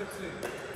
Fourteen sixteen.